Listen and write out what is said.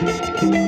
Música